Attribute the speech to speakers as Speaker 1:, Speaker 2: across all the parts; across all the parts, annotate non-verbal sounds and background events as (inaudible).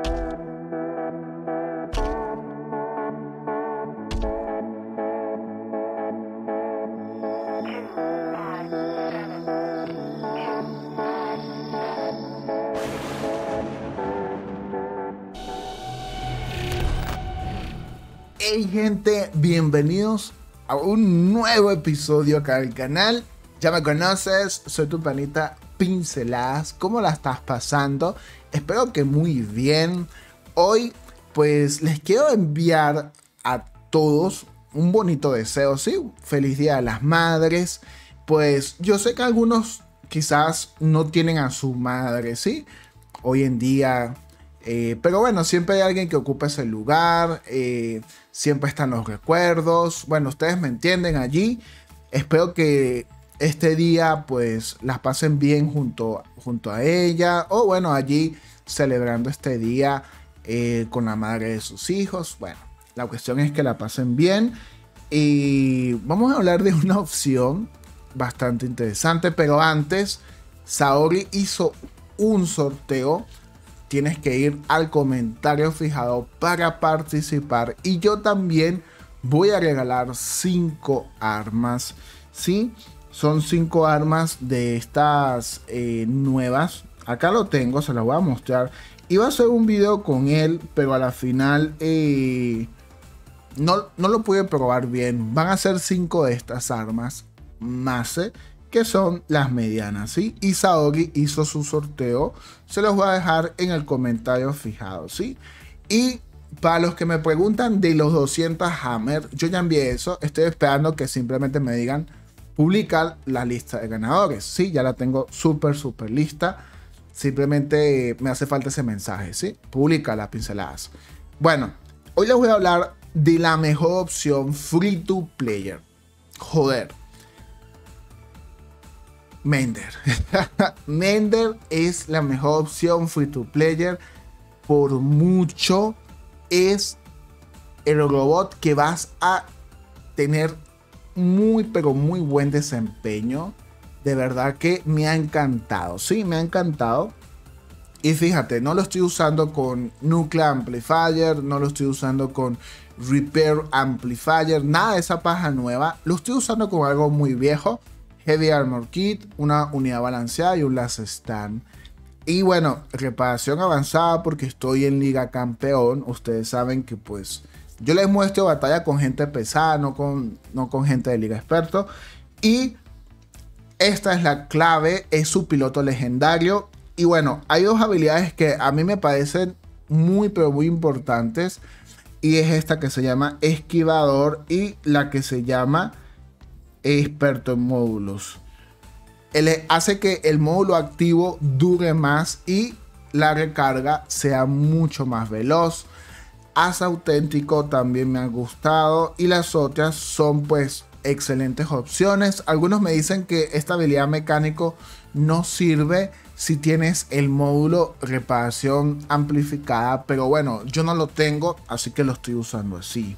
Speaker 1: Hey gente, bienvenidos a un nuevo episodio acá del canal. Ya me conoces, soy tu panita Pinceladas. ¿Cómo la estás pasando? Espero que muy bien. Hoy pues les quiero enviar a todos un bonito deseo, ¿sí? Feliz Día de las Madres. Pues yo sé que algunos quizás no tienen a su madre, ¿sí? Hoy en día eh, pero bueno, siempre hay alguien que ocupe ese lugar, eh, siempre están los recuerdos. Bueno, ustedes me entienden allí. Espero que este día pues las pasen bien junto, junto a ella o bueno, allí celebrando este día eh, con la madre de sus hijos. Bueno, la cuestión es que la pasen bien y vamos a hablar de una opción bastante interesante, pero antes Saori hizo un sorteo tienes que ir al comentario fijado para participar. Y yo también voy a regalar 5 armas. ¿Sí? Son 5 armas de estas eh, nuevas. Acá lo tengo, se las voy a mostrar. Iba a hacer un video con él, pero a la final eh, no, no, lo pude probar bien. Van a ser 5 de estas armas. Más que son las medianas, ¿sí? Y Saori hizo su sorteo, se los voy a dejar en el comentario fijado, ¿sí? Y para los que me preguntan de los 200 Hammer, yo ya envié eso, estoy esperando que simplemente me digan publicar la lista de ganadores, ¿sí? Ya la tengo súper, súper lista, simplemente me hace falta ese mensaje, ¿sí? Publica las pinceladas. Bueno, hoy les voy a hablar de la mejor opción free to player. Joder, Mender. (laughs) Mender es la mejor opción free to player. Por mucho es el robot que vas a tener muy pero muy buen desempeño. De verdad que me ha encantado. Sí, me ha encantado. Y fíjate, no lo estoy usando con Nuclear Amplifier, no lo estoy usando con Repair Amplifier, nada de esa paja nueva. Lo estoy usando con algo muy viejo Heavy Armor Kit, una unidad balanceada y un Last Stand. Y bueno, reparación avanzada porque estoy en Liga Campeón. Ustedes saben que pues yo les muestro batalla con gente pesada, no con, no con gente de Liga Experto. Y esta es la clave, es su piloto legendario. Y bueno, hay dos habilidades que a mí me parecen muy pero muy importantes. Y es esta que se llama esquivador y la que se llama experto en módulos. Hace que el módulo activo dure más y la recarga sea mucho más veloz. As auténtico también me ha gustado y las otras son pues excelentes opciones. Algunos me dicen que esta habilidad mecánico no sirve si tienes el módulo reparación amplificada, pero bueno, yo no lo tengo, así que lo estoy usando así.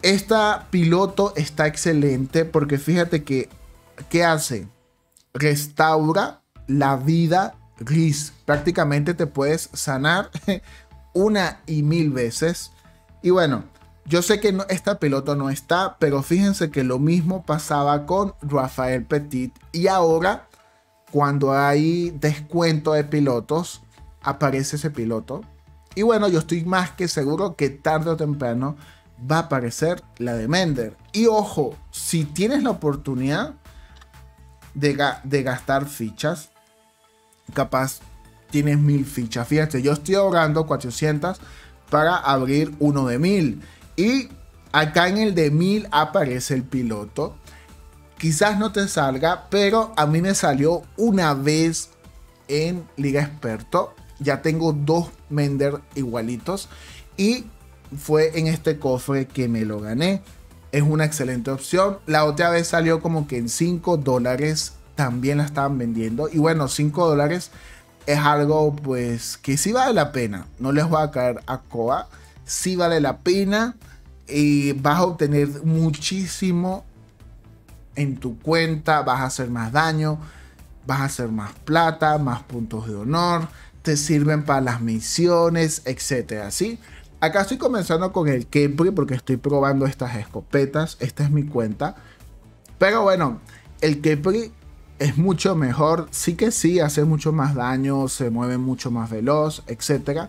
Speaker 1: Esta piloto está excelente porque fíjate que, ¿qué hace? Restaura la vida gris. Prácticamente te puedes sanar una y mil veces. Y bueno, yo sé que esta piloto no está, pero fíjense que lo mismo pasaba con Rafael Petit. Y ahora, cuando hay descuento de pilotos, aparece ese piloto. Y bueno, yo estoy más que seguro que tarde o temprano va a aparecer la de Mender. Y ojo, si tienes la oportunidad de, de gastar fichas, capaz tienes mil fichas. Fíjate, yo estoy ahorrando 400 para abrir uno de mil. Y acá en el de mil aparece el piloto. Quizás no te salga, pero a mí me salió una vez en Liga Experto. Ya tengo dos Mender igualitos. Y fue en este cofre que me lo gané. Es una excelente opción. La otra vez salió como que en 5 dólares también la estaban vendiendo. Y bueno, 5 dólares es algo pues que sí vale la pena. No les voy a caer a coa. Sí vale la pena. Y vas a obtener muchísimo en tu cuenta. Vas a hacer más daño. Vas a hacer más plata, más puntos de honor te sirven para las misiones, etcétera, ¿sí? Acá estoy comenzando con el Kepri porque estoy probando estas escopetas. Esta es mi cuenta. Pero bueno, el Kepri es mucho mejor. Sí que sí, hace mucho más daño, se mueve mucho más veloz, etc.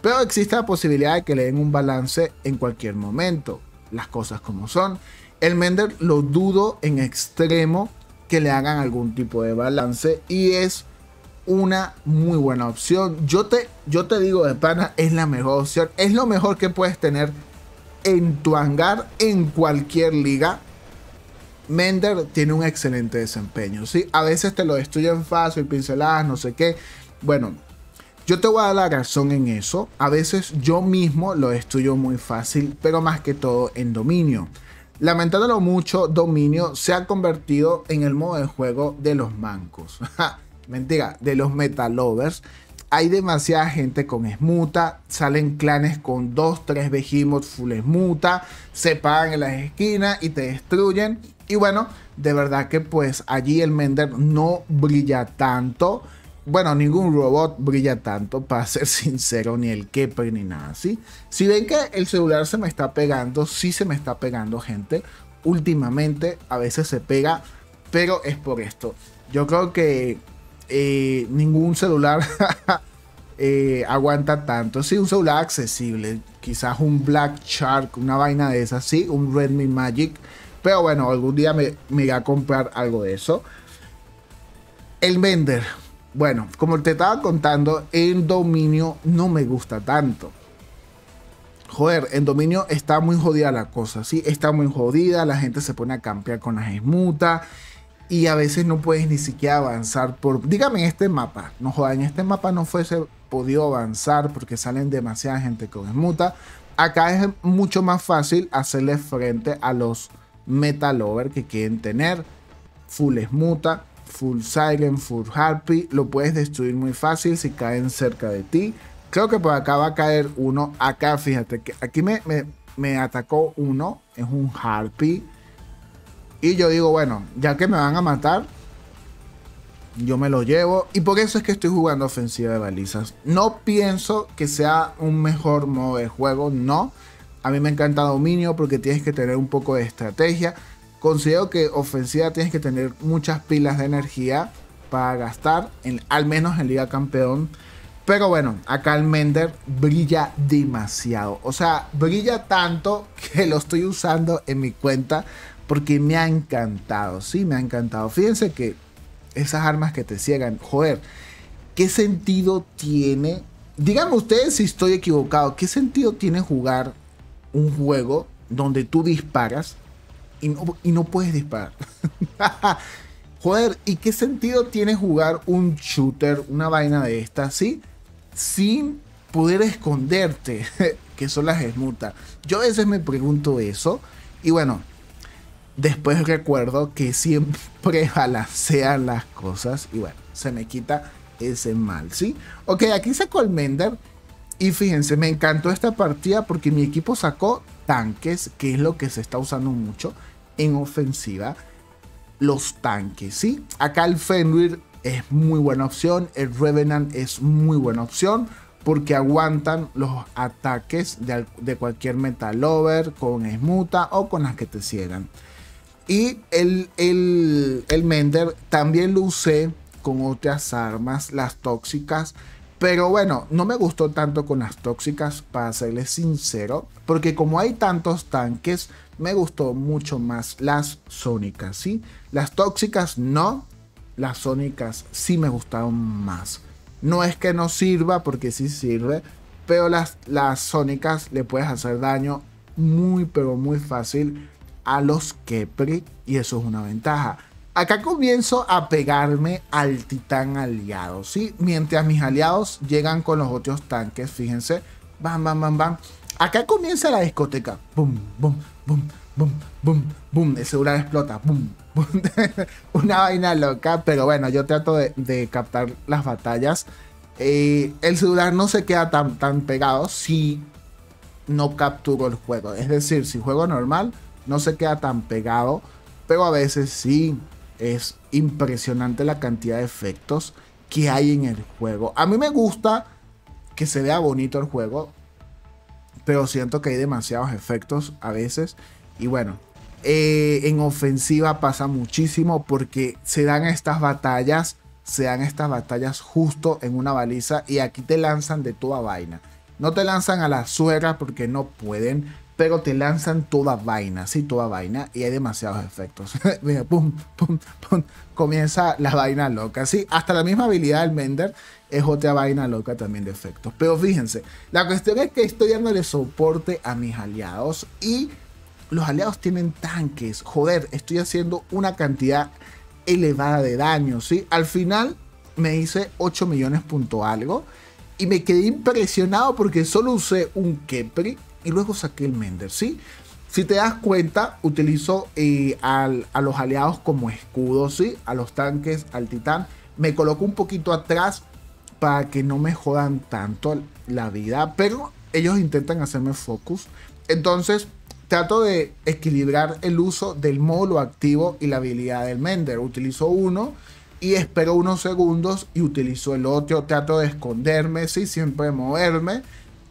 Speaker 1: Pero existe la posibilidad de que le den un balance en cualquier momento. Las cosas como son. El Mender lo dudo en extremo que le hagan algún tipo de balance. Y es una muy buena opción. Yo te, yo te digo de pana, es la mejor opción. Es lo mejor que puedes tener en tu hangar en cualquier liga. Mender tiene un excelente desempeño. ¿sí? A veces te lo destruyen fácil, pinceladas, no sé qué. Bueno, yo te voy a dar la razón en eso. A veces yo mismo lo destruyo muy fácil, pero más que todo en dominio. Lamentándolo mucho, dominio se ha convertido en el modo de juego de los mancos. (laughs) mentira, de los metalovers. Hay demasiada gente con esmuta, salen clanes con 2, 3 behemoths full esmuta, se pagan en las esquinas y te destruyen. Y bueno, de verdad que pues allí el Mender no brilla tanto. Bueno, ningún robot brilla tanto, para ser (laughs) sincero, ni el Keper ni nada así. Si ven que el celular se me está pegando, sí se me está pegando, gente. Últimamente a veces se pega, pero es por esto. Yo creo que eh, ningún celular (laughs) eh, aguanta tanto. Sí, un celular accesible. Quizás un Black Shark, una vaina de esas, sí, un Redmi Magic. Pero bueno, algún día me, me iré a comprar algo de eso. El vender. Bueno, como te estaba contando, en dominio no me gusta tanto. Joder, en dominio está muy jodida la cosa, ¿sí? Está muy jodida, la gente se pone a campear con las esmutas y a veces no puedes ni siquiera avanzar por, dígame en este mapa, no jodan, en este mapa no fuese podido avanzar porque salen demasiada gente con esmuta. Acá es mucho más fácil hacerle frente a los metalover que quieren tener full esmuta, full siren, full harpy, lo puedes destruir muy fácil si caen cerca de ti. Creo que por acá va a caer uno, acá fíjate que aquí me, me, me atacó uno, es un harpy y yo digo, bueno, ya que me van a matar, yo me lo llevo. Y por eso es que estoy jugando ofensiva de balizas. No pienso que sea un mejor modo de juego, no. A mí me encanta dominio porque tienes que tener un poco de estrategia. Considero que ofensiva tienes que tener muchas pilas de energía para gastar, en, al menos en Liga Campeón. Pero bueno, acá el Mender brilla demasiado. O sea, brilla tanto (laughs) que lo estoy usando en mi cuenta porque me ha encantado, sí, me ha encantado. Fíjense que esas armas que te ciegan, joder, ¿qué sentido tiene? Díganme ustedes si estoy equivocado, ¿qué sentido tiene jugar un juego donde tú disparas y no, y no puedes disparar? (laughs) joder, ¿y qué sentido tiene jugar un shooter, una vaina de esta, sí? Sin poder esconderte, (laughs) que son las esmutas. Yo a veces me pregunto eso. Y bueno, Después recuerdo que siempre (laughs) balancean las cosas y bueno, se me quita ese mal, ¿sí? Ok, aquí sacó el Mender y fíjense, me encantó esta partida porque mi equipo sacó tanques, que es lo que se está usando mucho en ofensiva. Los tanques, ¿sí? Acá el Fenrir es muy buena opción, el Revenant es muy buena opción porque aguantan los ataques de, de cualquier Metalover con Esmuta o con las que te ciegan. Y el, el, Mender también lo usé con otras armas, las tóxicas. Pero bueno, no me gustó tanto con las tóxicas, para serles sincero. Porque como hay tantos tanques, me gustó mucho más las sónicas, ¿sí? Las tóxicas no, las sónicas sí me gustaron más. No es que no sirva, porque sí sirve. Pero las, las sónicas le puedes hacer daño muy, pero muy fácil a los Kepri y eso es una ventaja. Acá comienzo a pegarme al titán aliado, ¿sí? Mientras mis aliados llegan con los otros tanques, fíjense, bam, bam, bam, bam. Acá comienza la discoteca, boom, boom, boom, boom, boom, boom, el celular explota, boom, boom. (laughs) una vaina loca, pero bueno, yo trato de, captar las batallas. Eh, el celular no se queda tan, tan pegado si no capturo el juego. Es decir, si juego normal, no se queda tan pegado, pero a veces sí es impresionante la cantidad de efectos que hay en el juego. A mí me gusta que se vea bonito el juego, pero siento que hay demasiados efectos a veces. Y bueno, eh, en ofensiva pasa muchísimo porque se dan estas batallas, se dan estas batallas justo en una baliza y aquí te lanzan de toda vaina. No te lanzan a la suegra porque no pueden, pero te lanzan toda vaina, sí, toda vaina, y hay demasiados efectos. (laughs) Mira, pum, pum, pum, comienza la vaina loca, sí, hasta la misma habilidad del Mender es otra vaina loca también de efectos. Pero fíjense, la cuestión es que estoy dándole soporte a mis aliados y los aliados tienen tanques. Joder, estoy haciendo una cantidad elevada de daño, ¿sí? Al final me hice 8 millones punto algo y me quedé impresionado porque solo usé un Kepri y luego saqué el Mender, ¿sí? Si te das cuenta, utilizo eh, a los aliados como escudos, ¿sí? A los tanques, al titán. Me coloco un poquito atrás para que no me jodan tanto la vida, pero ellos intentan hacerme focus. Entonces, trato de equilibrar el uso del módulo activo y la habilidad del Mender. Utilizo uno y espero unos segundos y utilizo el otro. Trato de esconderme, ¿sí? Siempre moverme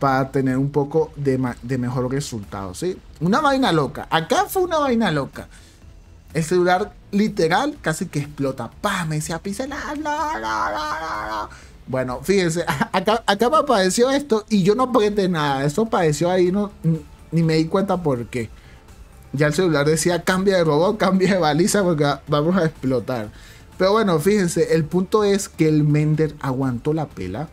Speaker 1: para tener un poco de, mejor resultado, ¿sí? Una vaina loca. Acá fue una vaina loca. El celular literal casi que explota. ¡Pah! Me decía, písela. Bueno, fíjense, (laughs) acá, acá me apareció esto y yo no apreté nada. Eso apareció ahí, no, ni me di cuenta por qué. Ya el celular decía cambia de robot, cambia de baliza porque vamos a explotar. Pero bueno, fíjense, el punto es que el Mender aguantó la pela.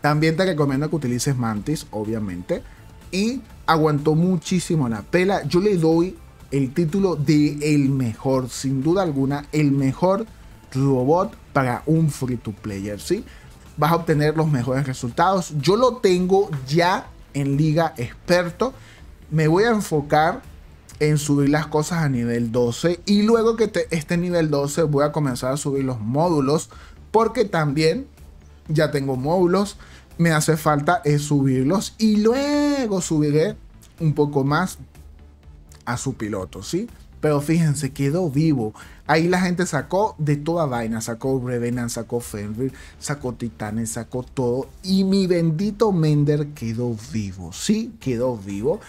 Speaker 1: También te recomiendo que utilices Mantis, obviamente. Y aguantó muchísimo la pela. Yo le doy el título de el mejor, sin duda alguna, el mejor robot para un free to player, ¿sí? Vas a obtener los mejores resultados. Yo lo tengo ya en liga experto. Me voy a enfocar en subir las cosas a nivel 12 y luego que te, este nivel 12 voy a comenzar a subir los módulos porque también ya tengo módulos, me hace falta es subirlos y luego subiré un poco más a su piloto, ¿sí? Pero fíjense, quedó vivo. Ahí la gente sacó de toda vaina. Sacó Revenant, sacó Fenrir, sacó Titanes, sacó todo. Y mi bendito Mender quedó vivo. Sí, quedó vivo.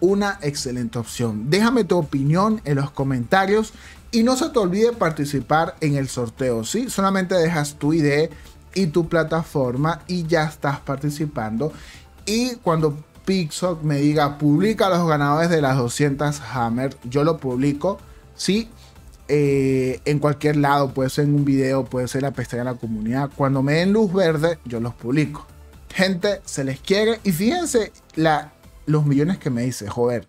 Speaker 1: Una excelente opción. Déjame tu opinión en los comentarios. Y no se te olvide participar en el sorteo. Sí, solamente dejas tu ID y tu plataforma y ya estás participando. Y cuando Pixel me diga publica los ganadores de las 200 Hammer, yo lo publico. Sí, eh, en cualquier lado, puede ser un video, puede ser en la pestaña de la comunidad. Cuando me den luz verde, yo los publico. Gente, se les quiere. Y fíjense la, los millones que me dice, joder.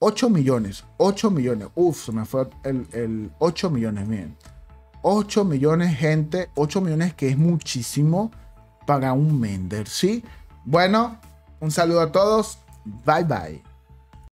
Speaker 1: 8 millones, 8 millones. Uf, se me fue el, el 8 millones, miren. 8 millones, gente. 8 millones que es muchísimo para un Mender, ¿sí? Bueno, un saludo a todos. Bye bye.